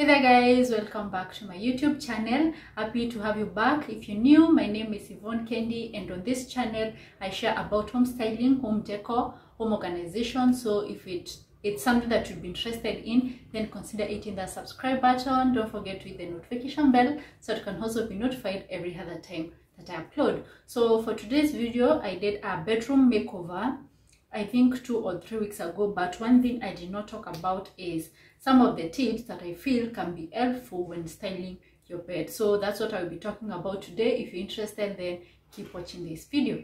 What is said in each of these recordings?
Hey there guys, welcome back to my YouTube channel. Happy to have you back. If you're new, my name is Yvonne Kendi and on this channel I share about home styling, home decor, home organization. So if it it's something that you'd be interested in, then consider hitting that subscribe button. Don't forget to hit the notification bell so you can also be notified every other time that I upload. So for today's video, I did a bedroom makeover I think two or three weeks ago but one thing I did not talk about is some of the tips that I feel can be helpful when styling your bed. So that's what I'll be talking about today. If you're interested then keep watching this video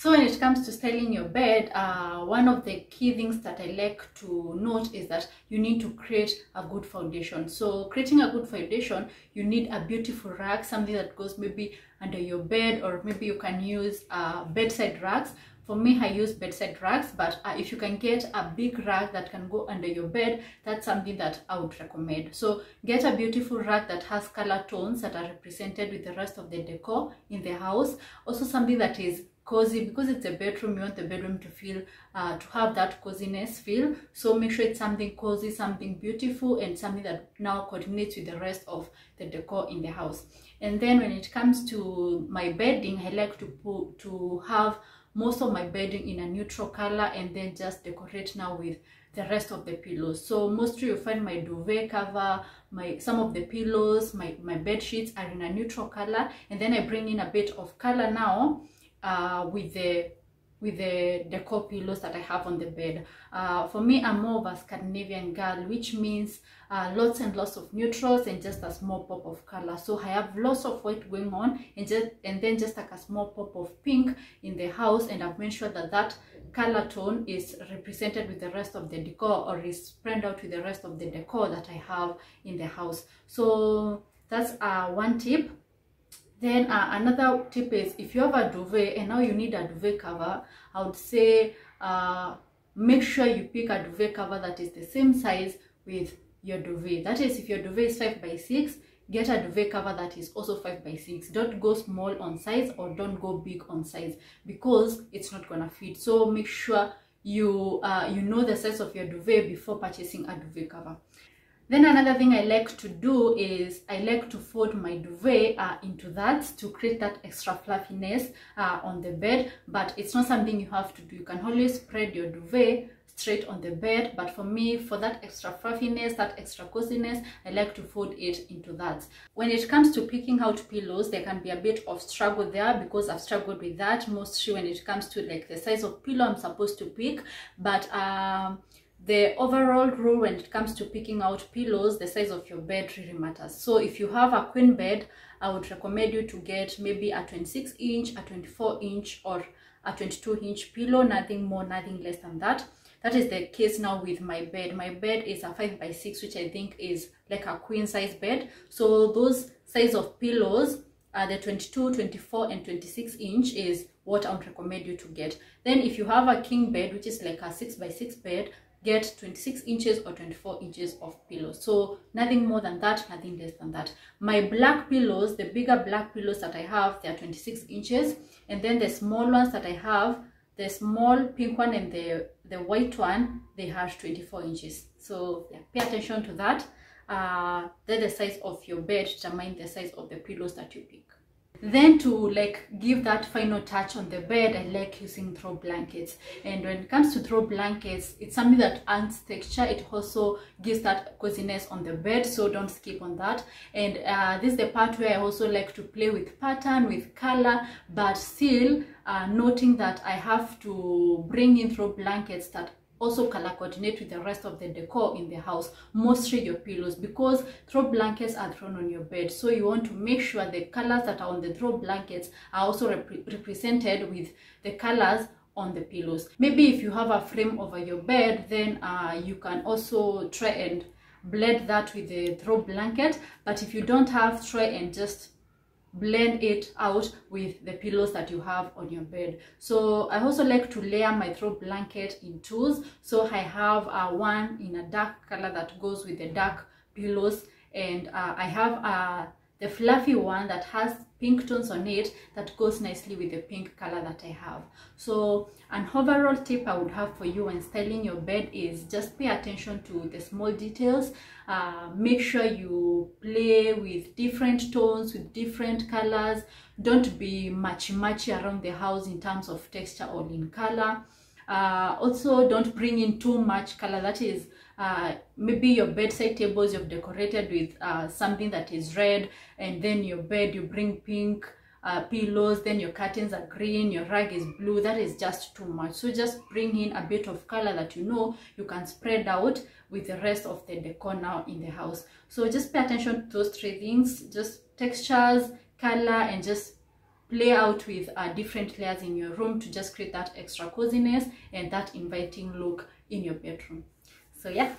So when it comes to styling your bed, uh, one of the key things that I like to note is that you need to create a good foundation. So creating a good foundation, you need a beautiful rug, something that goes maybe under your bed or maybe you can use uh, bedside rugs. For me, I use bedside rugs, but uh, if you can get a big rug that can go under your bed, that's something that I would recommend. So get a beautiful rug that has color tones that are represented with the rest of the decor in the house. Also something that is cozy because it's a bedroom you want the bedroom to feel uh, to have that coziness feel. So make sure it's something cozy something beautiful and something that now coordinates with the rest of the decor in the house. And then when it comes to my bedding i like to put to have most of my bedding in a neutral color and then just decorate now with the rest of the pillows. So mostly you find my duvet cover my some of the pillows my my bed sheets are in a neutral color. And then i bring in a bit of color now uh, with the with the decor pillows that I have on the bed. Uh, for me, I'm more of a Scandinavian girl, which means uh, lots and lots of neutrals and just a small pop of color. So I have lots of white going on and just and then just like a small pop of pink in the house. And I've made sure that that color tone is represented with the rest of the decor or is spread out with the rest of the decor that I have in the house. So that's uh, one tip then uh, another tip is if you have a duvet and now you need a duvet cover i would say uh, make sure you pick a duvet cover that is the same size with your duvet. That is if your duvet is 5 by 6 get a duvet cover that is also 5 by 6 don't go small on size or don't go big on size because it's not gonna fit. So make sure you uh, you know the size of your duvet before purchasing a duvet cover then another thing I like to do is I like to fold my duvet uh, into that to create that extra fluffiness uh, on the bed. But it's not something you have to do. You can always spread your duvet straight on the bed. But for me, for that extra fluffiness, that extra coziness, I like to fold it into that. When it comes to picking out pillows, there can be a bit of struggle there because I've struggled with that mostly when it comes to like the size of pillow I'm supposed to pick. But um, the overall rule when it comes to picking out pillows the size of your bed really matters. So if you have a queen bed i would recommend you to get maybe a 26 inch a 24 inch or a 22 inch pillow nothing more nothing less than that. That is the case now with my bed. My bed is a 5 by 6 which i think is like a queen size bed. So those size of pillows uh, the 22 24 and 26 inch is what i would recommend you to get. Then if you have a king bed which is like a 6 by 6 bed get 26 inches or 24 inches of pillow so nothing more than that nothing less than that. My black pillows the bigger black pillows that i have they are 26 inches. And then the small ones that i have the small pink one and the the white one they have 24 inches. So yeah pay attention to that. Uh then the size of your bed determine the size of the pillows that you pick then to like give that final touch on the bed i like using throw blankets. And when it comes to throw blankets it's something that adds texture. It also gives that coziness on the bed so don't skip on that. And uh, this is the part where i also like to play with pattern with color but still uh, noting that i have to bring in throw blankets that also color coordinate with the rest of the decor in the house. Mostly your pillows because throw blankets are thrown on your bed. So you want to make sure the colors that are on the throw blankets are also rep represented with the colors on the pillows. Maybe if you have a frame over your bed then uh, you can also try and blend that with the throw blanket. But if you don't have try and just blend it out with the pillows that you have on your bed. So i also like to layer my throw blanket in twos. So i have uh, one in a dark color that goes with the dark pillows. And uh, i have uh, the fluffy one that has pink tones on it that goes nicely with the pink color that I have. So an overall tip I would have for you when styling your bed is just pay attention to the small details. Uh, make sure you play with different tones, with different colors. Don't be matchy-matchy around the house in terms of texture or in color. Uh, also, don't bring in too much color. That is, uh, maybe your bedside tables you've decorated with uh, something that is red and then your bed you bring pink uh, pillows then your curtains are green your rug is blue. That is just too much. So just bring in a bit of color that you know you can spread out with the rest of the decor now in the house. So just pay attention to those three things. Just textures color and just play out with uh, different layers in your room to just create that extra coziness and that inviting look in your bedroom so yeah.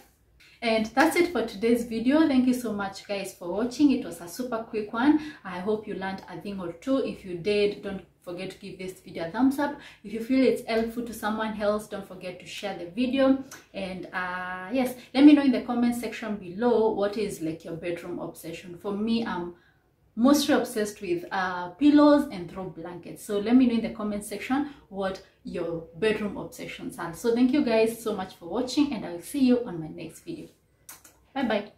And that's it for today's video. Thank you so much guys for watching. It was a super quick one. I hope you learned a thing or two. If you did don't forget to give this video a thumbs up. If you feel it's helpful to someone else don't forget to share the video. And uh yes let me know in the comment section below what is like your bedroom obsession. For me i'm mostly obsessed with uh, pillows and throw blankets. So let me know in the comment section what your bedroom obsessions are. So thank you guys so much for watching and i will see you on my next video. Bye bye